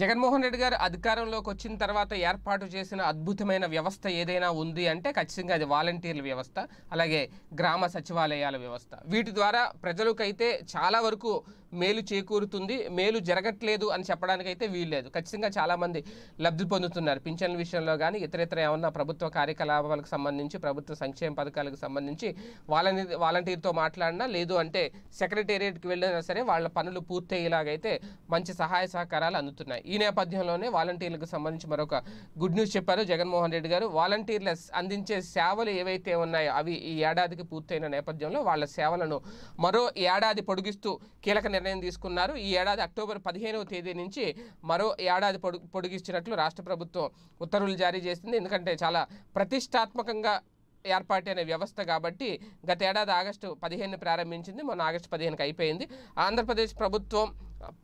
జగన్మోహన్ రెడ్డి గారు అధికారంలోకి వచ్చిన తర్వాత ఏర్పాటు చేసిన అద్భుతమైన వ్యవస్థ ఏదైనా ఉంది అంటే ఖచ్చితంగా అది వాలంటీర్ల వ్యవస్థ అలాగే గ్రామ సచివాలయాల వ్యవస్థ. వీటి ద్వారా ప్రజలకైతే చాలా వరకు మేలు చేకూరుతుంది మేలు జరగట్లేదు అని చెప్పడానికి అయితే వీల్లేదు ఖచ్చితంగా చాలామంది లబ్ధి పొందుతున్నారు. పింఛన్ల విషయంలో కానీ ఇతరితర ఏమన్నా ప్రభుత్వ కార్యకలాపాలకు సంబంధించి ప్రభుత్వ సంక్షేమ పథకాలకు సంబంధించి వాలంటీ వాలంటీర్తో మాట్లాడినా లేదు అంటే సెక్రటేరియట్కి వెళ్ళినా సరే వాళ్ళ పనులు పూర్తయ్యేలాగైతే మంచి సహాయ సహకారాలు అందుతున్నాయి. ఈ నేపథ్యంలోనే వాలంటీర్లకు సంబంధించి మరొక గుడ్ న్యూస్ చెప్పారు జగన్మోహన్ రెడ్డి గారు. వాలంటీర్ల అందించే సేవలు ఏవైతే ఉన్నాయో అవి ఈ ఏడాదికి పూర్తయిన నేపథ్యంలో వాళ్ళ సేవలను మరో ఏడాది పొడిగిస్తూ కీలక నిర్ణయం తీసుకున్నారు. ఈ ఏడాది అక్టోబర్ పదిహేనవ తేదీ నుంచి మరో ఏడాది పొడిగిస్తున్నట్లు రాష్ట్ర ప్రభుత్వం ఉత్తర్వులు జారీ చేసింది. ఎందుకంటే చాలా ప్రతిష్టాత్మకంగా ఏర్పాటైన వ్యవస్థ కాబట్టి గత ఏడాది ఆగస్టు పదిహేను ప్రారంభించింది. మొన్న ఆగస్టు పదిహేనుకి అయిపోయింది. ఆంధ్రప్రదేశ్ ప్రభుత్వం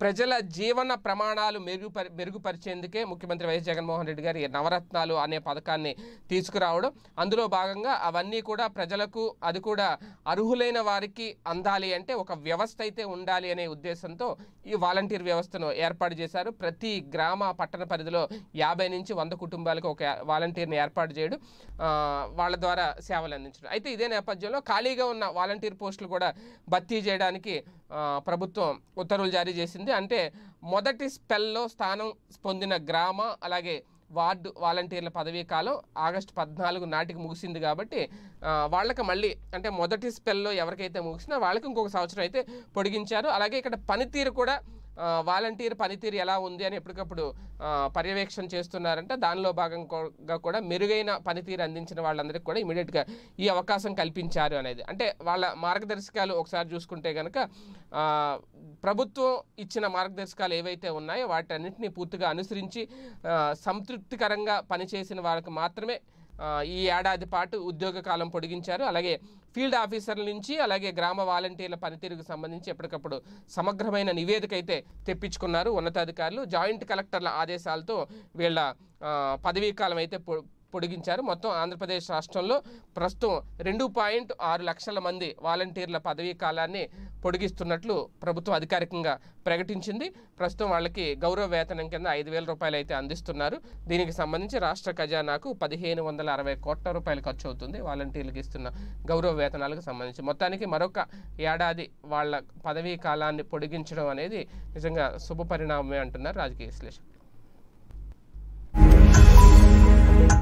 ప్రజల జీవన ప్రమాణాలు మెరుగుపరి మెరుగుపరిచేందుకే ముఖ్యమంత్రి వైఎస్ జగన్మోహన్ రెడ్డి గారి నవరత్నాలు అనే పథకాన్ని తీసుకురావడం. అందులో భాగంగా అవన్నీ కూడా ప్రజలకు అది కూడా అర్హులైన వారికి అందాలి అంటే ఒక వ్యవస్థ అయితే ఉండాలి అనే ఉద్దేశంతో ఈ వాలంటీర్ వ్యవస్థను ఏర్పాటు చేశారు. ప్రతి గ్రామ పట్టణ పరిధిలో యాభై నుంచి వంద కుటుంబాలకు ఒక వాలంటీర్ని ఏర్పాటు చేయడం వాళ్ళ ద్వారా సేవలు అందించడం. అయితే ఇదే నేపథ్యంలో ఖాళీగా ఉన్న వాలంటీర్ పోస్టులు కూడా భర్తీ చేయడానికి ప్రభుత్వం ఉత్తర్వులు జారీ చేసింది. అంటే మొదటి స్పెల్లో స్థానం పొందిన గ్రామ అలాగే వార్డు వాలంటీర్ల పదవీ కాలం ఆగస్టు పద్నాలుగు నాటికి ముగిసింది కాబట్టి వాళ్ళకి మళ్ళీ అంటే మొదటి స్పెల్లో ఎవరికైతే ముగిసినా వాళ్ళకి ఇంకొక సంవత్సరం అయితే పొడిగించారు. అలాగే ఇక్కడ పనితీరు కూడా వాలంటీర్ పనితీరు ఎలా ఉంది అని ఎప్పటికప్పుడు పర్యవేక్షణ చేస్తున్నారంటే. దానిలో భాగంగా కూడా మెరుగైన పనితీరు అందించిన వాళ్ళందరికీ కూడా ఇమీడియట్గా ఈ అవకాశం కల్పించారు అనేది. అంటే వాళ్ళ మార్గదర్శకాలు ఒకసారి చూసుకుంటే కనుక ప్రభుత్వం ఇచ్చిన మార్గదర్శకాలు ఏవైతే ఉన్నాయో వాటన్నింటినీ పూర్తిగా అనుసరించి సంతృప్తికరంగా పనిచేసిన వాళ్ళకి మాత్రమే ఈ ఏడాది పాటు ఉద్యోగ కాలం పొడిగించారు. అలాగే ఫీల్డ్ ఆఫీసర్ల నుంచి అలాగే గ్రామ వాలంటీర్ల పనితీరుకు సంబంధించి ఎప్పటికప్పుడు సమగ్రమైన నివేదిక అయితే తెప్పించుకున్నారు ఉన్నతాధికారులు. జాయింట్ కలెక్టర్ల ఆదేశాలతో వీళ్ళ పదవీ కాలం అయితే పొడిగించారు. మొత్తం ఆంధ్రప్రదేశ్ రాష్ట్రంలో ప్రస్తుతం రెండు పాయింట్ ఆరు లక్షల మంది వాలంటీర్ల పదవీ కాలాన్ని పొడిగిస్తున్నట్లు ప్రభుత్వం అధికారికంగా ప్రకటించింది. ప్రస్తుతం వాళ్ళకి గౌరవ వేతనం కింద ఐదు వేల రూపాయలు అయితే అందిస్తున్నారు. దీనికి సంబంధించి రాష్ట్ర ఖజానాకు పదిహేను వందల అరవై కోట్ల రూపాయలు ఖర్చు అవుతుంది వాలంటీర్లకు ఇస్తున్న గౌరవ వేతనాలకు సంబంధించి. మొత్తానికి మరొక ఏడాది వాళ్ళ పదవీ కాలాన్ని పొడిగించడం అనేది నిజంగా శుభ పరిణామమే అంటున్నారు రాజకీయ విశ్లేషకులు.